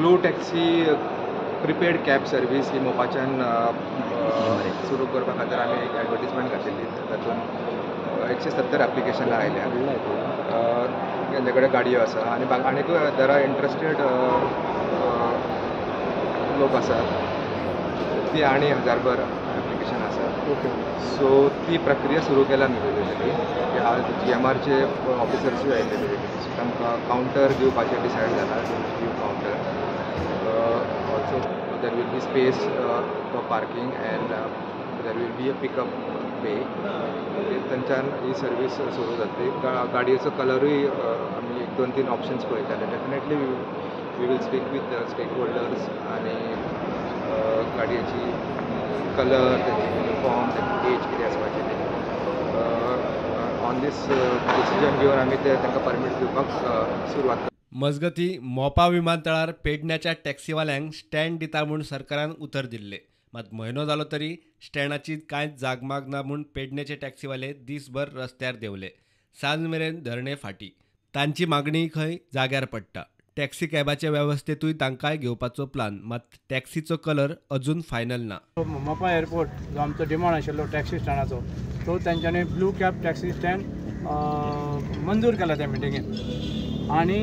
Blue taxi prepaid cab service ही मोपाच्यान सुरू करपा खातीर आमी एक एडवर्टिजमेंट घातिल्ली. तातूंत एकशे सत्तर एप्लिकेशनां आयल्या तेंचे कडेन गाडयो आसा. आनी आनीकूय देर आर इंट्रस्टेड लोक आसात. ती आनी हजारभर एप्लिकेशन आसा सो ती प्रक्रिया सुरू केल्या न्ही की आज जी एम आरचे ऑफिसर्सूय सो तांकां कावंटर दिवपाचें डिसायड जालां counter also there will be space for parking and there will be a pickup way थंयच्यान ही सर्वीस सुरू जाते गा- गाडयेचो कलरूय आमी एक दोन तीन ऑप्शन्स पळयताले definitely we will speak with stakeholders आनी गाडयेची कलर तेची युनिफॉर्म तेची एज कितें आसपाचें तें ऑन दीस डिसिजन घेवन आमी ते तांकां परमीट दिवपाक सुरवात मजगती मोपा विमानतळार पेडण्याच्या टॅक्सीवाल्यांक स्टँड दिता म्हूण सरकारान उतर दिल्ले. मात म्हयनो जालो तरी स्टँडाची कांयच जागमाग ना म्हूण पेडण्याचे टॅक्सीवाले दीसभर रस्त्यार देवले. सांज मेरेन धरणे फाटी. तांची मागणी खंय जाग्यार पडटा. टॅक्सी कॅबाचे वेवस्थेतूय तांकांय घेवपाचो प्लान. मात टॅक्सीचो कलर अजून फायनल ना. मोपा एअरपोर्ट जो आमचो डिमांड आशिल्लो टॅक्सी स्टँडाचो तो तेंच्यांनी ब्लू कॅब टॅक्सी स्टँड मंजूर केला त्या मिटिंगेन आणि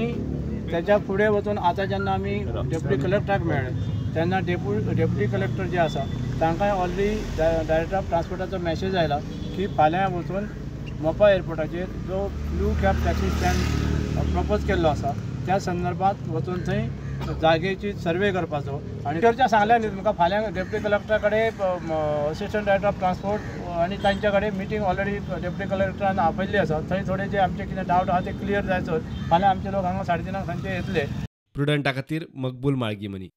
त्याच्या फुडें वचून आतां जेन्ना आमी डेप्युटी कलेक्टराक मेळ्ळे तेन्ना डेप्यू डेप्युटी कलेक्टर जे आसा तांकांय ऑलरेडी डायरेक्टर ऑफ ट्रान्सपोर्टाचो मॅसेज आयला की फाल्यां वचून मोपा एअरपोर्टाचेर जो blue cab taxi stand propose केल्लो आसा त्या संदर्भात वचून थंय जागेची सर्वे करपाचो. आनी चर्चा सांगल्या न्ही तुमकां फाल्यां डेप्युटी कलेक्टरा कडेन असिस्टंट डायरेक्टर ऑफ ट्रान्सपोर्ट आनी तांचे कडेन मिटींग ऑलरेडी डेप्युटी कलेक्टरान आपयल्ली आसा थंय थोडे जे आमचे कितें डावट आहा ते क्लियर जायचो. फाल्यां आमचे लोक हांगा साडे तिनांक सांजचे येतले प्रुडंटा खातीर मकबूल माळगी मनी